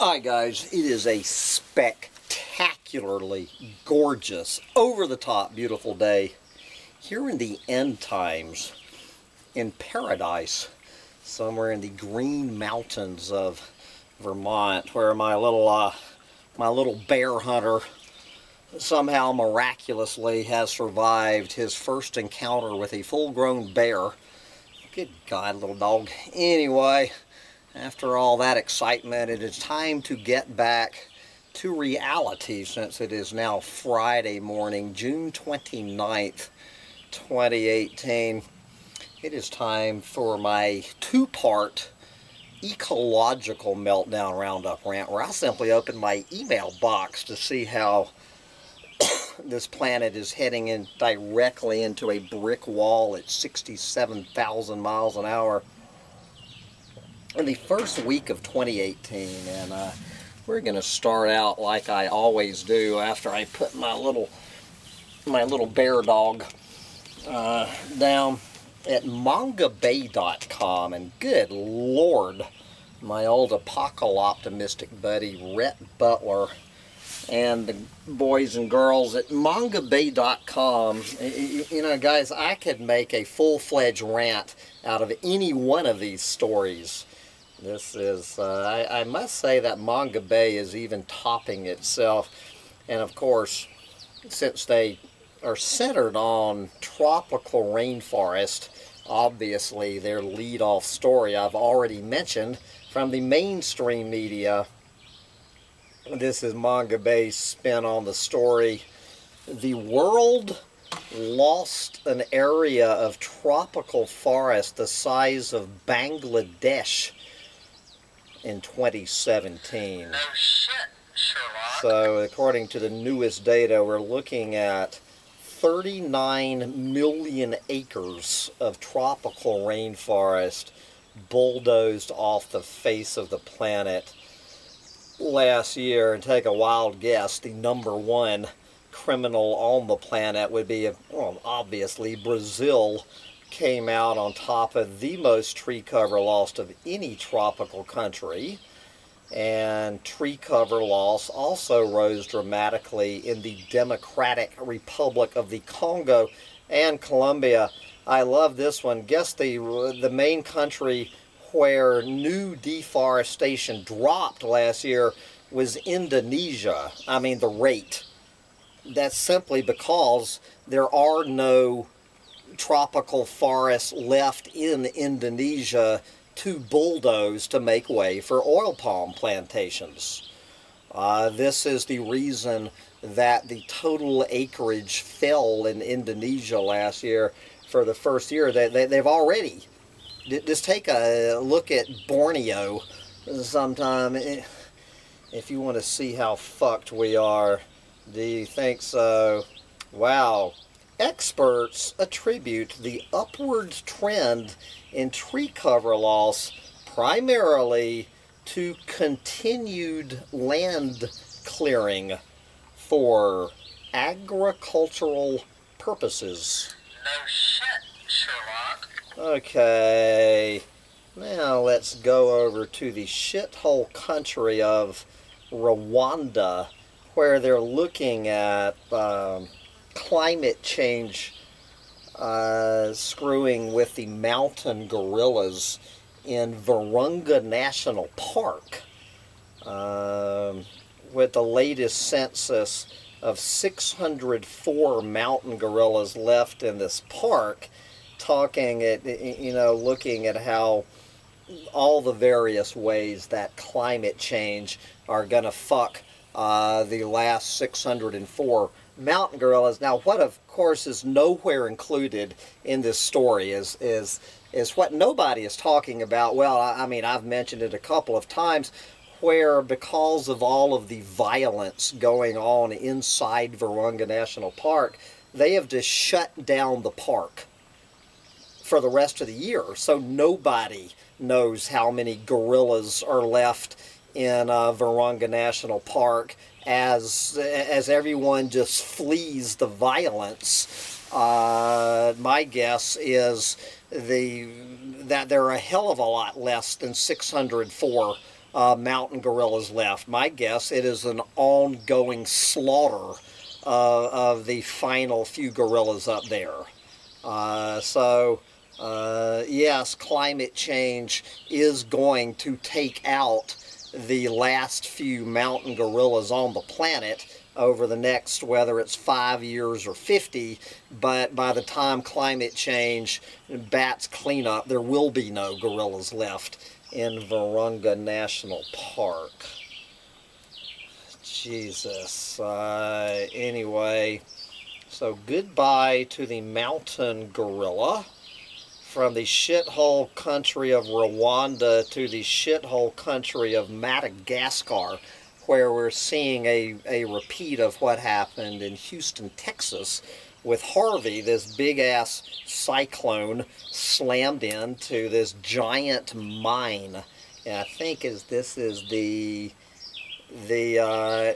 Hi guys, it is a spectacularly gorgeous, over-the-top beautiful day here in the end times in paradise, somewhere in the green mountains of Vermont, where my little uh, my little bear hunter somehow miraculously has survived his first encounter with a full-grown bear. Good God, little dog. Anyway, after all that excitement, it is time to get back to reality since it is now Friday morning, June 29th, 2018. It is time for my two-part ecological meltdown roundup rant where I simply open my email box to see how this planet is heading in directly into a brick wall at 67,000 miles an hour in the first week of 2018 and uh, we're gonna start out like I always do after I put my little my little bear dog uh, down at mongabay.com and good lord my old apocalyptic buddy Rhett Butler and the boys and girls at mongabay.com you know guys I could make a full-fledged rant out of any one of these stories this is, uh, I, I, must say that Mongabay is even topping itself. And of course, since they are centered on tropical rainforest, obviously their lead-off story I've already mentioned from the mainstream media. This is Mongabay's spin on the story. The world lost an area of tropical forest the size of Bangladesh in 2017. No shit, Sherlock. So according to the newest data, we're looking at 39 million acres of tropical rainforest bulldozed off the face of the planet last year. And take a wild guess, the number one criminal on the planet would be, well, obviously Brazil came out on top of the most tree cover lost of any tropical country. And tree cover loss also rose dramatically in the Democratic Republic of the Congo and Colombia. I love this one. Guess the, the main country where new deforestation dropped last year was Indonesia. I mean, the rate. That's simply because there are no tropical forests left in Indonesia to bulldoze to make way for oil palm plantations. Uh, this is the reason that the total acreage fell in Indonesia last year for the first year. They, they, they've already, just take a look at Borneo sometime. If you want to see how fucked we are, do you think so? Wow, Experts attribute the upward trend in tree cover loss primarily to continued land clearing for agricultural purposes. No shit, Sherlock. Okay, now let's go over to the shithole country of Rwanda where they're looking at um, climate change uh, screwing with the mountain gorillas in Virunga National Park. Um, with the latest census of 604 mountain gorillas left in this park, talking at, you know, looking at how all the various ways that climate change are going to fuck uh, the last 604 mountain gorillas. Now, what of course is nowhere included in this story is is is what nobody is talking about. Well, I, I mean, I've mentioned it a couple of times where because of all of the violence going on inside Virunga National Park, they have just shut down the park for the rest of the year. So nobody knows how many gorillas are left in uh, Virunga National Park as as everyone just flees the violence. Uh, my guess is the that there are a hell of a lot less than 604 uh, mountain gorillas left. My guess it is an ongoing slaughter uh, of the final few gorillas up there. Uh, so, uh, yes, climate change is going to take out the last few mountain gorillas on the planet over the next, whether it's five years or 50, but by the time climate change bats clean up, there will be no gorillas left in Virunga National Park. Jesus. Uh, anyway, so goodbye to the mountain gorilla from the shithole country of Rwanda to the shithole country of Madagascar, where we're seeing a, a repeat of what happened in Houston, Texas, with Harvey, this big ass cyclone slammed into this giant mine. And I think is this is the the uh,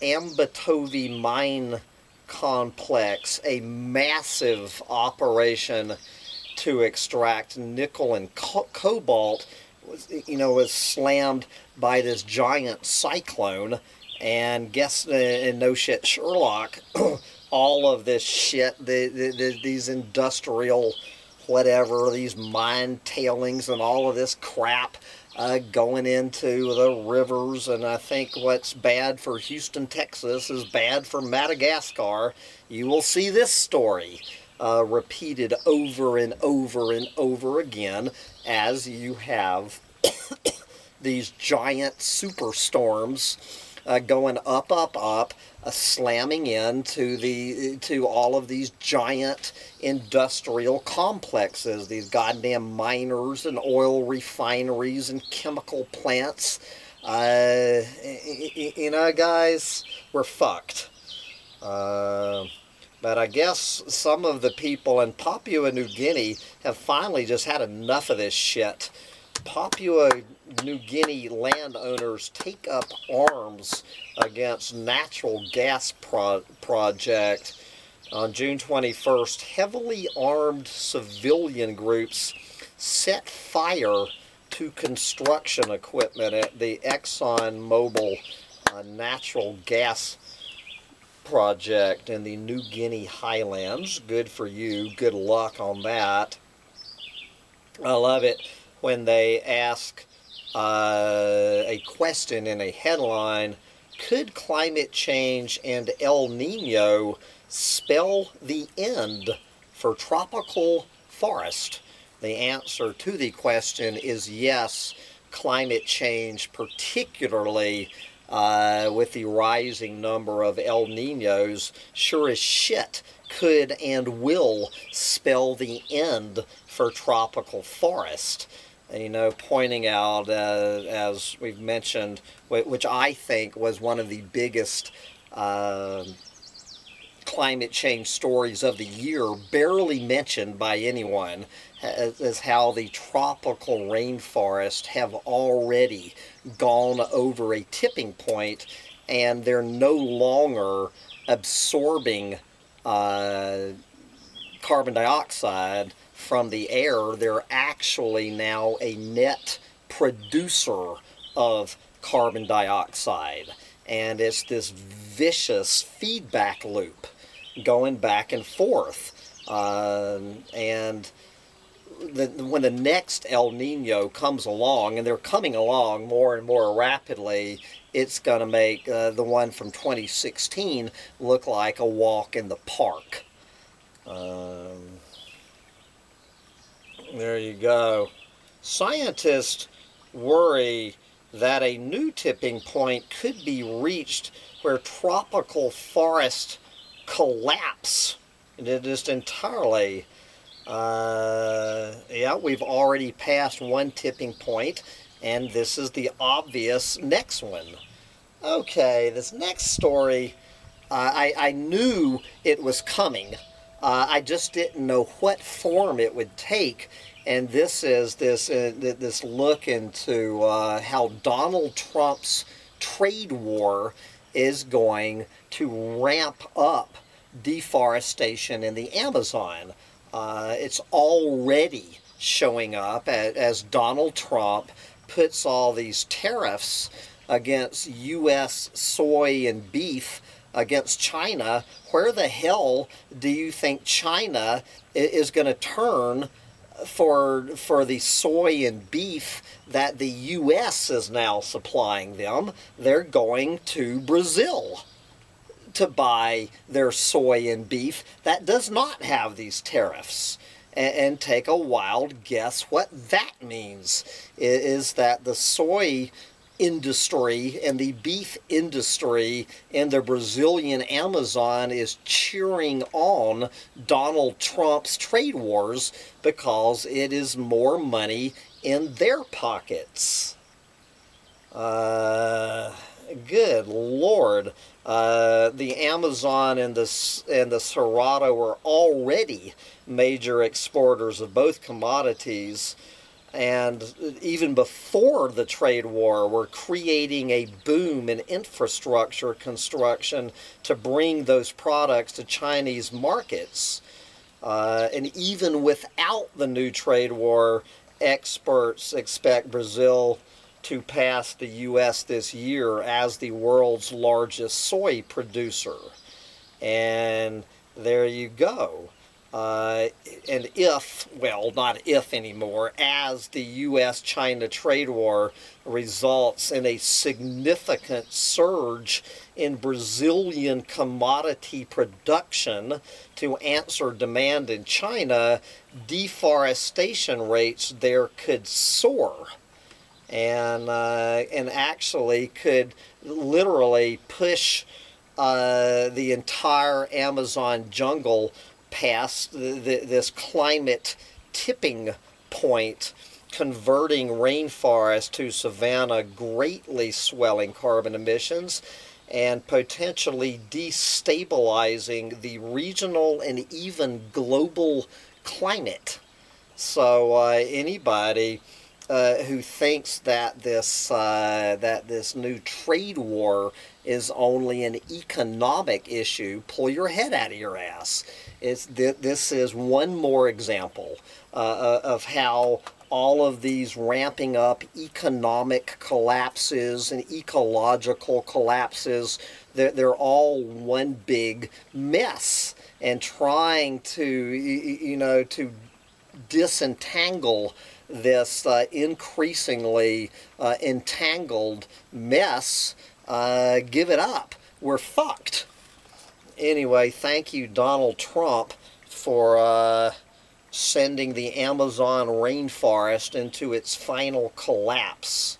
Ambatovy mine complex, a massive operation to extract nickel and co cobalt, was, you know, was slammed by this giant cyclone. And guess, uh, no shit, Sherlock, all of this shit, the, the, the, these industrial, whatever, these mine tailings and all of this crap uh, going into the rivers. And I think what's bad for Houston, Texas is bad for Madagascar. You will see this story uh, repeated over and over and over again as you have these giant superstorms uh, going up, up, up, uh, slamming into the to all of these giant industrial complexes, these goddamn miners and oil refineries and chemical plants. Uh, you know, guys, we're fucked. Uh, but I guess some of the people in Papua New Guinea have finally just had enough of this shit. Papua New Guinea landowners take up arms against natural gas pro project on June 21st. Heavily armed civilian groups set fire to construction equipment at the Exxon Mobil uh, natural gas project in the New Guinea highlands. Good for you. Good luck on that. I love it when they ask uh, a question in a headline Could climate change and El Nino spell the end for tropical forest? The answer to the question is yes. Climate change, particularly uh, with the rising number of El Ninos, sure as shit could and will spell the end for tropical forest. And, you know, pointing out, uh, as we've mentioned, which I think was one of the biggest uh, climate change stories of the year, barely mentioned by anyone, is how the tropical rainforests have already gone over a tipping point and they're no longer absorbing uh, carbon dioxide from the air. They're actually now a net producer of carbon dioxide. And it's this vicious feedback loop going back and forth. Um, and the, when the next El Nino comes along, and they're coming along more and more rapidly, it's going to make uh, the one from 2016 look like a walk in the park. Um, there you go. Scientists worry that a new tipping point could be reached where tropical forests collapse just entirely uh, yeah, we've already passed one tipping point, and this is the obvious next one. Okay, this next story, uh, I, I knew it was coming. Uh, I just didn't know what form it would take, and this is this uh, this look into uh, how Donald Trump's trade war is going to ramp up deforestation in the Amazon. Uh, it's already showing up as, as, Donald Trump puts all these tariffs against U.S. soy and beef against China, where the hell do you think China is going to turn for for the soy and beef that the U.S. is now supplying them? They're going to Brazil to buy their soy and beef that does not have these tariffs. And, and take a wild guess what that means is that the soy industry and the beef industry and the Brazilian Amazon is cheering on Donald Trump's trade wars because it is more money in their pockets. Uh, good Lord. Uh, the Amazon and the, and the Cerrado are already major exporters of both commodities and even before the trade war, we're creating a boom in infrastructure construction to bring those products to Chinese markets. Uh, and even without the new trade war, experts expect Brazil to pass the U.S. this year as the world's largest soy producer. And there you go. Uh, and if, well, not if anymore, as the U.S. China trade war results in a significant surge in Brazilian commodity production to answer demand in China, deforestation rates there could soar. And, uh, and actually could literally push uh, the entire Amazon jungle past the, this climate tipping point, converting rainforest to savanna, greatly swelling carbon emissions and potentially destabilizing the regional and even global climate. So uh, anybody uh, who thinks that this uh, that this new trade war is only an economic issue, pull your head out of your ass. It's, th this is one more example uh, uh, of how all of these ramping up economic collapses and ecological collapses, they're, they're all one big mess. And trying to, you know, to disentangle this uh, increasingly uh, entangled mess, uh, give it up. We're fucked anyway, thank you, Donald Trump, for uh, sending the Amazon rainforest into its final collapse.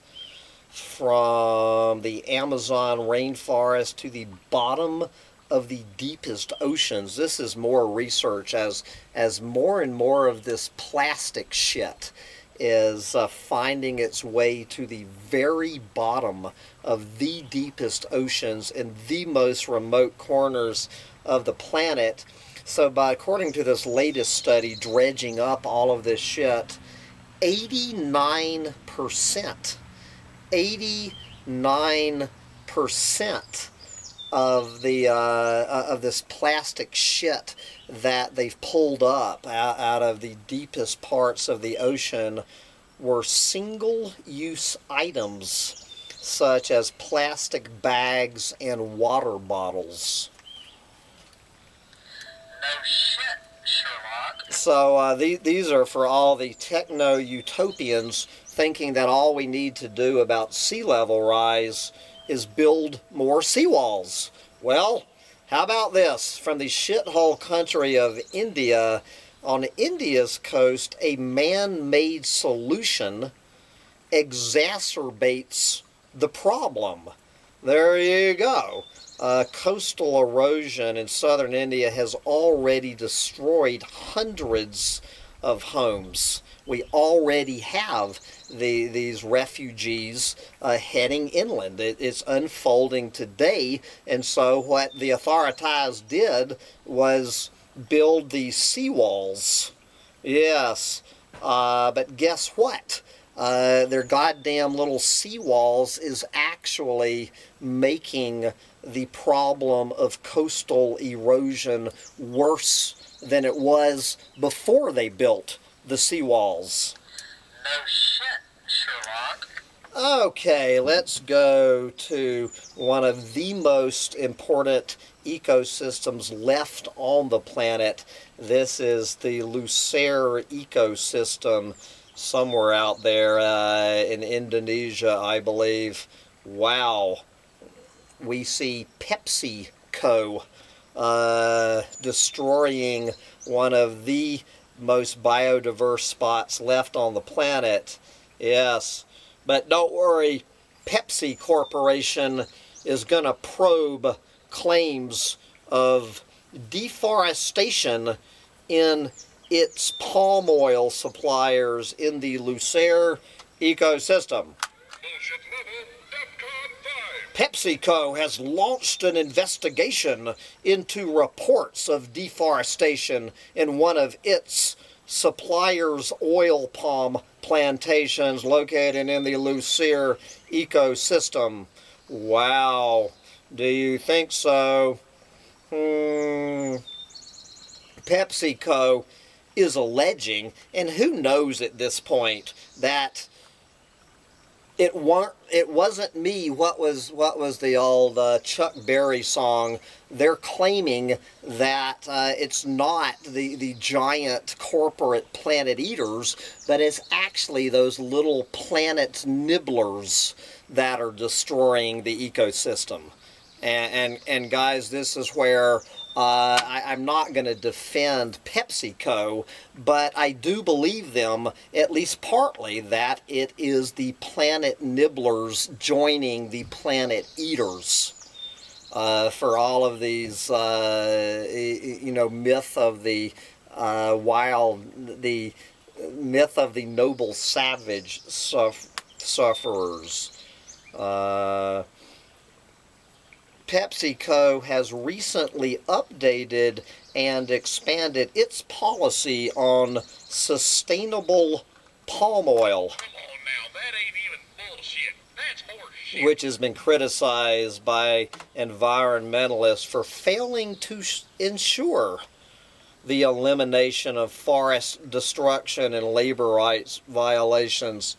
From the Amazon rainforest to the bottom of the deepest oceans. This is more research as as more and more of this plastic shit is uh, finding its way to the very bottom of the deepest oceans in the most remote corners of the planet. So by according to this latest study, dredging up all of this shit, 89%, 89% of the uh, uh, of this plastic shit that they've pulled up out, out of the deepest parts of the ocean were single-use items such as plastic bags and water bottles. No shit, Sherlock. So uh, the, these are for all the techno-utopians thinking that all we need to do about sea level rise is build more seawalls. Well, how about this? From the shithole country of India, on India's coast, a man-made solution exacerbates the problem. There you go. Uh, coastal erosion in southern India has already destroyed hundreds of homes we already have the, these refugees uh, heading inland. It, it's unfolding today, and so what the authorities did was build these seawalls. Yes, uh, but guess what? Uh, their goddamn little seawalls is actually making the problem of coastal erosion worse than it was before they built the seawalls. No shit, Sherlock. Okay, let's go to one of the most important ecosystems left on the planet. This is the Leuser ecosystem somewhere out there uh, in Indonesia, I believe. Wow. We see PepsiCo uh, destroying one of the most biodiverse spots left on the planet. Yes, but don't worry, Pepsi Corporation is going to probe claims of deforestation in its palm oil suppliers in the Leuser ecosystem. PepsiCo has launched an investigation into reports of deforestation in one of its suppliers' oil palm plantations located in the Leuser ecosystem. Wow. Do you think so? Hmm. PepsiCo is alleging, and who knows at this point, that it weren't it wasn't me what was what was the old uh, chuck berry song? They're claiming that uh, it's not the the giant corporate planet eaters but it's actually those little planet nibblers that are destroying the ecosystem. And and, and guys this is where uh, I, I'm not going to defend PepsiCo, but I do believe them, at least partly, that it is the planet nibblers joining the planet eaters. Uh, for all of these, uh, you know, myth of the uh, wild, the myth of the noble savage suff- sufferers. PepsiCo has recently updated and expanded its policy on sustainable palm oil, Come on now, that ain't even bullshit. That's horseshit. which has been criticized by environmentalists for failing to ensure the elimination of forest destruction and labor rights violations.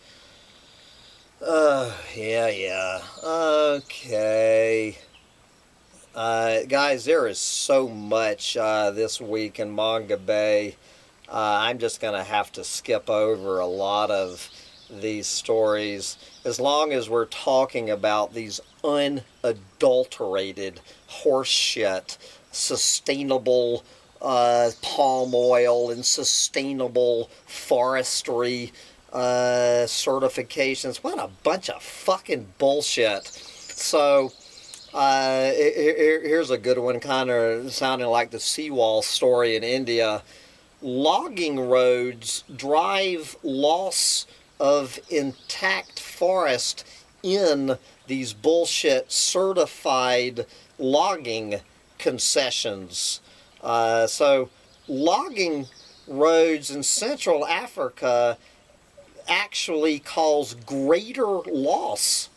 Uh, yeah, yeah. Okay. Uh, guys, there is so much uh, this week in Mongabay. Uh, I'm just going to have to skip over a lot of these stories as long as we're talking about these unadulterated horseshit, sustainable uh, palm oil and sustainable forestry uh, certifications. What a bunch of fucking bullshit. So, uh, he- he- here's a good one, kind of sounding like the seawall story in India. Logging roads drive loss of intact forest in these bullshit certified logging concessions. Uh, so, logging roads in Central Africa actually cause greater loss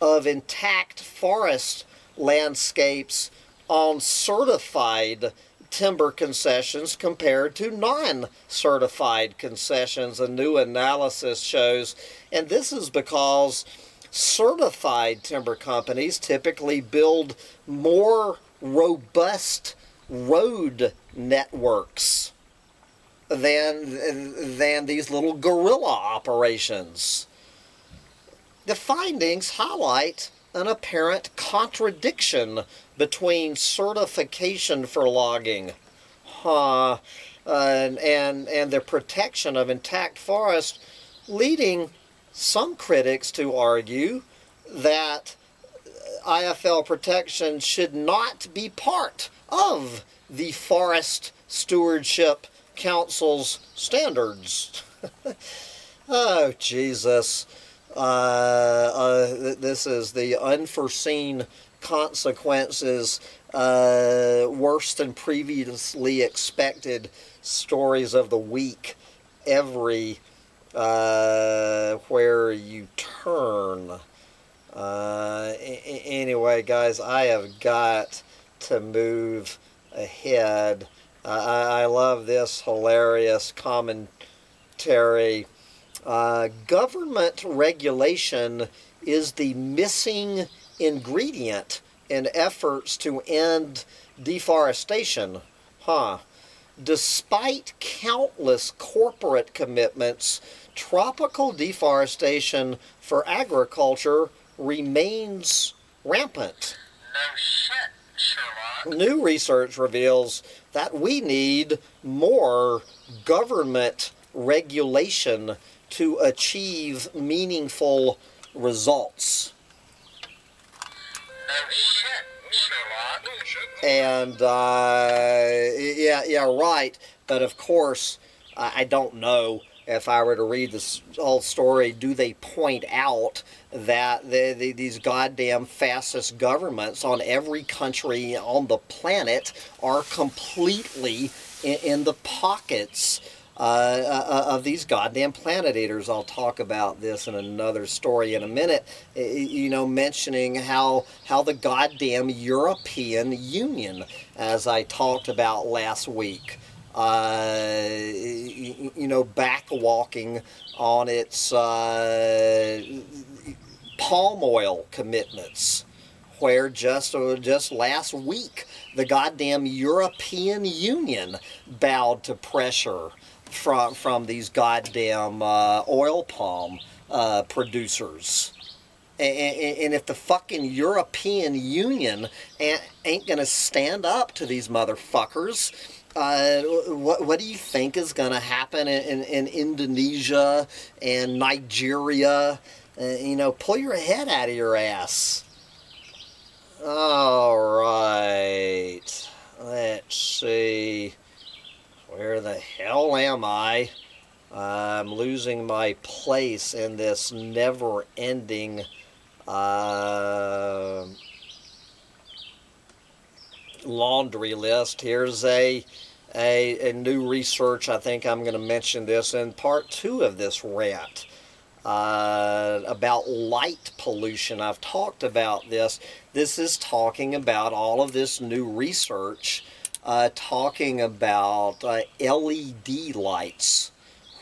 of intact forest landscapes on certified timber concessions compared to non-certified concessions. A new analysis shows and this is because certified timber companies typically build more robust road networks than than these little guerrilla operations the findings highlight an apparent contradiction between certification for logging huh, and, and, and the protection of intact forest, leading some critics to argue that IFL protection should not be part of the Forest Stewardship Council's standards. oh, Jesus uh, uh, this is the unforeseen consequences, uh, worse than previously expected stories of the week. Every uh, where you turn. Uh, anyway, guys, I have got to move ahead. I I love this hilarious commentary Uh, government regulation is the missing ingredient in efforts to end deforestation. Huh. Despite countless corporate commitments, tropical deforestation for agriculture remains rampant. No shit, Sherlock. New research reveals that we need more government regulation to achieve meaningful results. And uh, yeah, yeah, right. But of course, I I don't know if I were to read this whole story. Do they point out that the, the, these goddamn fascist governments on every country on the planet are completely in, in the pockets? Uh, uh, of these goddamn planet eaters. I'll talk about this in another story in a minute. Uh, You know, mentioning how how the goddamn European Union, as I talked about last week, uh, you know, backwalking on its uh, palm oil commitments where just uh, just last week the goddamn European Union bowed to pressure from from these goddamn uh, oil palm uh, producers. And, and if the fucking European Union ain't, gonna stand up to these motherfuckers, uh, what, what do you think is gonna happen in, in, in Indonesia and Nigeria? Uh, you know, pull your head out of your ass. All right. Let's see. Where the hell am I? I'm losing my place in this never ending uh, laundry list. Here's a, a, a new research. I think I'm going to mention this in part two of this rant uh, about light pollution. I've talked about this. This is talking about all of this new research, uh, talking about uh, LED lights,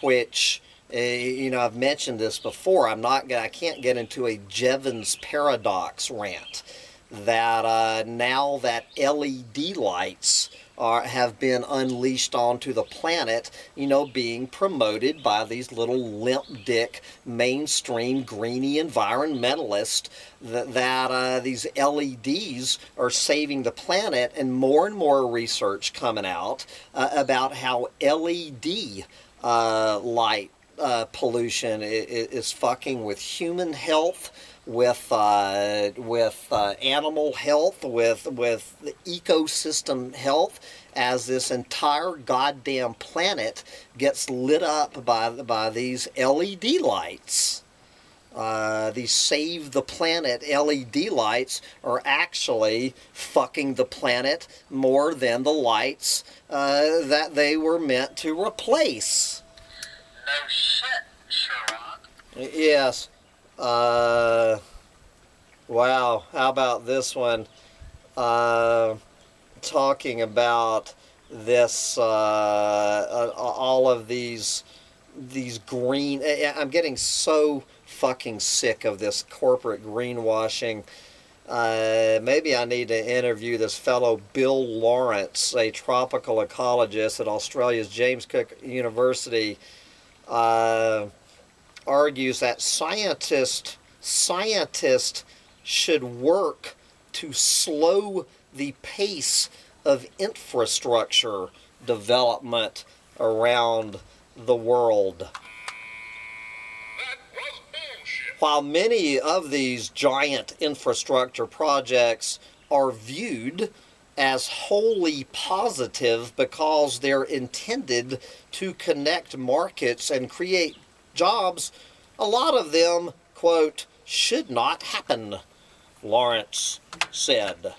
which. Uh, you know, I've mentioned this before. I'm not. I can't get into a Jevons paradox rant. That uh, now that LED lights are have been unleashed onto the planet, you know, being promoted by these little limp dick mainstream greeny environmentalists that, that uh, these LEDs are saving the planet, and more and more research coming out uh, about how LED uh, light uh, pollution i- i- is fucking with human health, with uh, with uh, animal health, with with the ecosystem health, as this entire goddamn planet gets lit up by by these LED lights. Uh, these save the planet LED lights are actually fucking the planet more than the lights uh, that they were meant to replace. No shit, Sherlock. Yes. Uh, wow. How about this one? Uh, talking about this, uh, uh, all of these, these green. I'm getting so fucking sick of this corporate greenwashing. Uh, maybe I need to interview this fellow Bill Laurance, a tropical ecologist at Australia's James Cook University. Uh, argues that scientists scientists should work to slow the pace of infrastructure development around the world. While many of these giant infrastructure projects are viewed as wholly positive because they're intended to connect markets and create jobs, a lot of them, quote, should not happen, Laurance said. No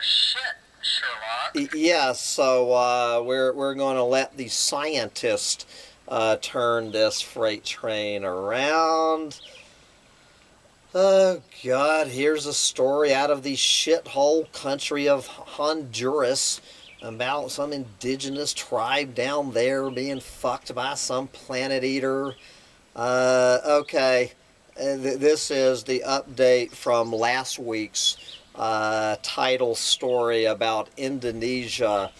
shit, Sherlock. Y- Yes, so uh, we're we're going to let the scientists uh, turn this freight train around. Oh God! Here's a story out of the shithole country of Honduras, about some indigenous tribe down there being fucked by some planet eater. Uh, okay, uh, th- this is the update from last week's uh, title story about Indonesia.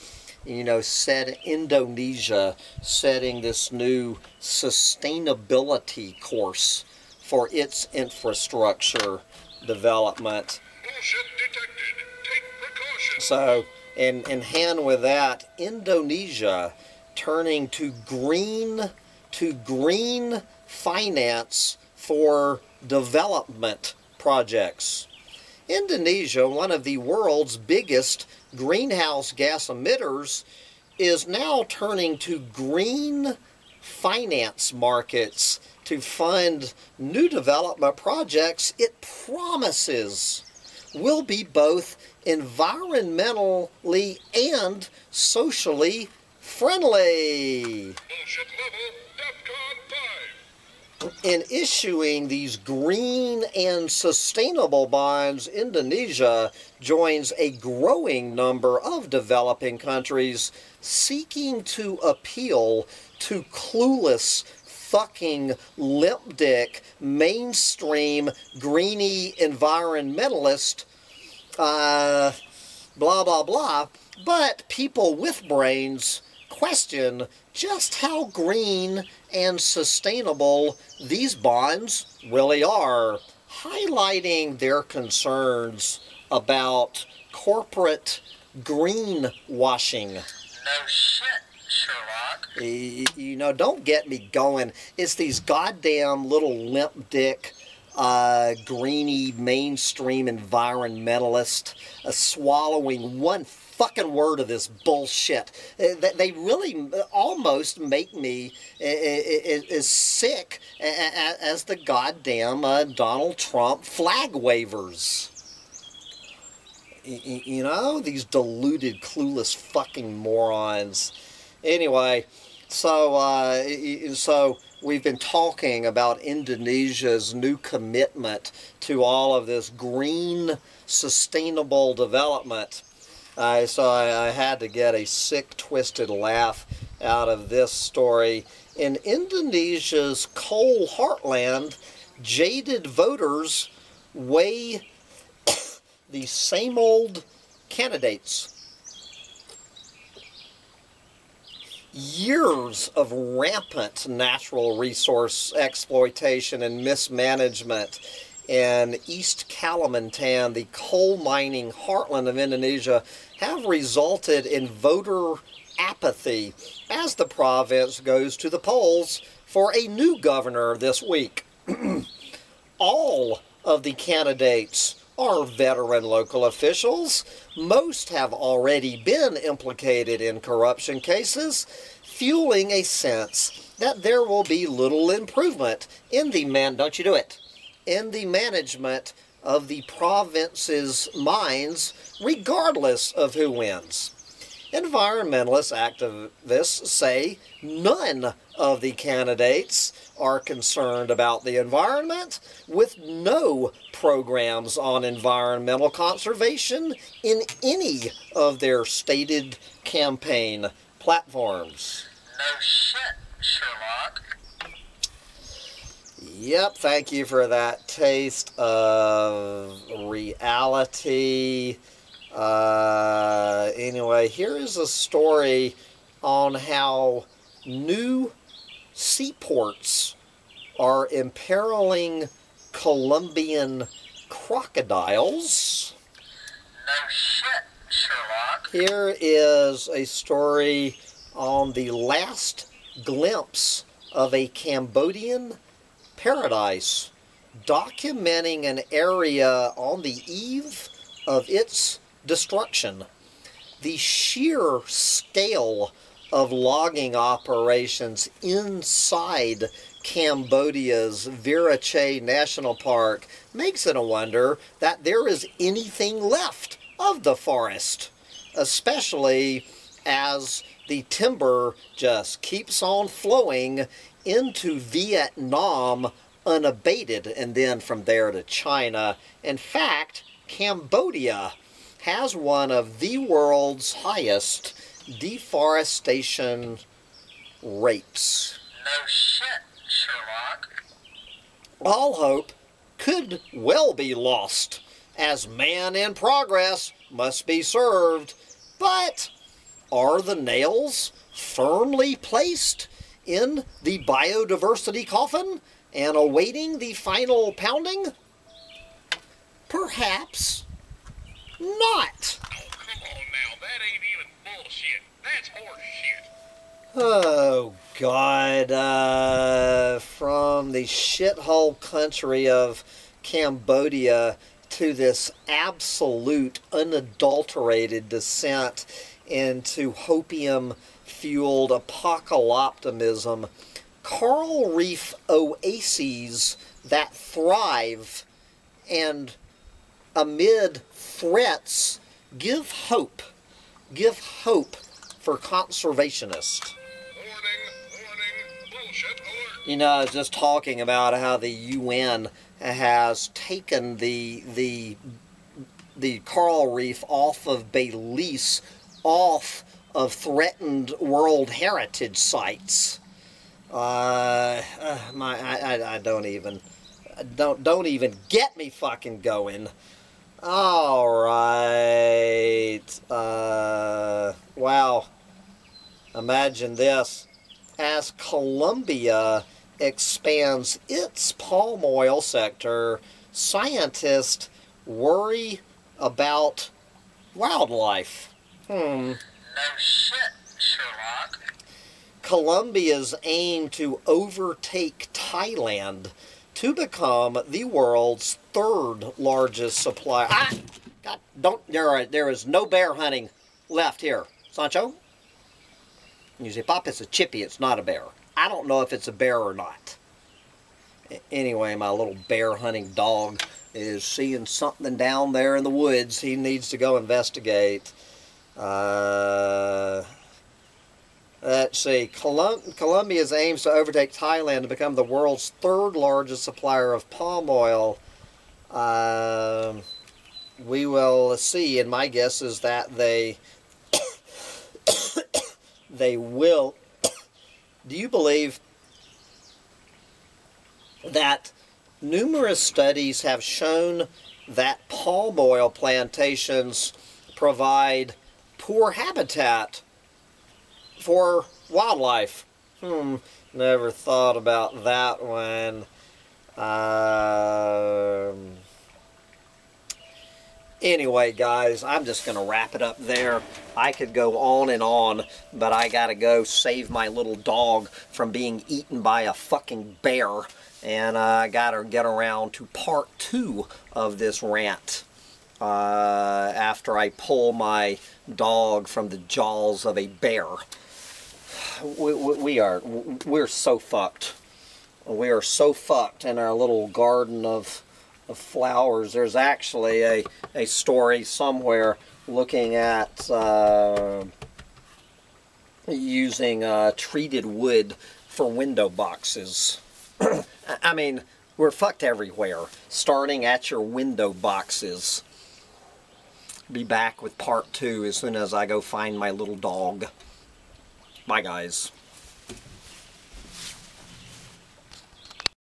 You know, said Indonesia setting this new sustainability course for its infrastructure development. Bullshit detected. Take precautions. So, in hand with that, Indonesia turning to green to green finance for development projects. Indonesia, one of the world's biggest greenhouse gas emitters, is now turning to green finance markets to fund new development projects it promises will be both environmentally and socially friendly. Bullshit level. DEFCON 5. In issuing these green and sustainable bonds, Indonesia joins a growing number of developing countries seeking to appeal to clueless fucking limp dick mainstream greeny environmentalist uh, blah blah blah but people with brains question just how green and sustainable these bonds really are highlighting their concerns about corporate greenwashing No shit, Sherlock. You know, don't get me going. It's these goddamn little limp dick, uh, greeny mainstream environmentalist uh, swallowing one fucking word of this bullshit. Uh, they- really almost make me uh, uh, as sick as the goddamn Donald Trump flag wavers. You know, these deluded, clueless fucking morons. Anyway, so uh, so we've been talking about Indonesia's new commitment to all of this green, sustainable development. Uh, so I, I had to get a sick, twisted laugh out of this story. In Indonesia's coal heartland, jaded voters weigh the same old candidates. Years of rampant natural resource exploitation and mismanagement in East Kalimantan, the coal mining heartland of Indonesia, have resulted in voter apathy as the province goes to the polls for a new governor this week. All of the candidates are veteran local officials. Most have already been implicated in corruption cases, fueling a sense that there will be little improvement in the man don't you do it in the management of the province's mines regardless of who wins. Environmentalist activists say none of the candidates are concerned about the environment, with no programs on environmental conservation in any of their stated campaign platforms. No shit, Sherlock. Yep, thank you for that taste of reality. Uh, anyway, here is a story on how new seaports are imperiling Colombian crocodiles. No shit, Sherlock. Here is a story on the last glimpse of a Cambodian paradise, documenting an area on the eve of its destruction. The sheer scale of logging operations inside Cambodia's Virachey National Park makes it a wonder that there is anything left of the forest, especially as the timber just keeps on flowing into Vietnam unabated and then from there to China. In fact, Cambodia has one of the world's highest deforestation rates. No shit, Sherlock. All hope could well be lost, as man in progress must be served. But are the nails firmly placed in the biodiversity coffin and awaiting the final pounding? Perhaps not. Bullshit. That's horse shit. Oh God! Uh, from the shithole country of Cambodia to this absolute unadulterated descent into hopium-fueled apocalypticism, coral reef oases that thrive and amid threats give hope. Give hope for conservationists. Warning, warning, bullshit alert. You know, I was just talking about how the UN has taken the the the coral reef off of Belize, off of threatened World Heritage sites. Uh, uh, my, I, I, I don't even, don't, don't even get me fucking going. All right. Uh, wow. Imagine this. As Colombia expands its palm oil sector, scientists worry about wildlife. Hmm. No shit, Sherlock. Colombia's aim to overtake Thailand to become the world's third largest supplier. Ah, God, don't there are there is no bear hunting left here, Sancho. You say, Pop, it's a chippy. It's not a bear. I don't know if it's a bear or not. Anyway, my little bear hunting dog is seeing something down there in the woods. He needs to go investigate. Uh, Let's see. Colombia's aims to overtake Thailand to become the world's third largest supplier of palm oil. Um, we will see, and my guess is that they they will. Do you believe that numerous studies have shown that palm oil plantations provide poor habitat for wildlife. Hmm, never thought about that one. Um, anyway, guys, I'm just going to wrap it up there. I could go on and on, but I got to go save my little dog from being eaten by a fucking bear. And uh, I got to get around to part two of this rant uh, after I pull my dog from the jaws of a bear we, we, are we're so fucked. We are so fucked in our little garden of of flowers. There's actually a a story somewhere looking at uh, using uh, treated wood for window boxes. I mean, we're fucked everywhere. Starting at your window boxes. Be back with part two as soon as I go find my little dog. Bye, guys.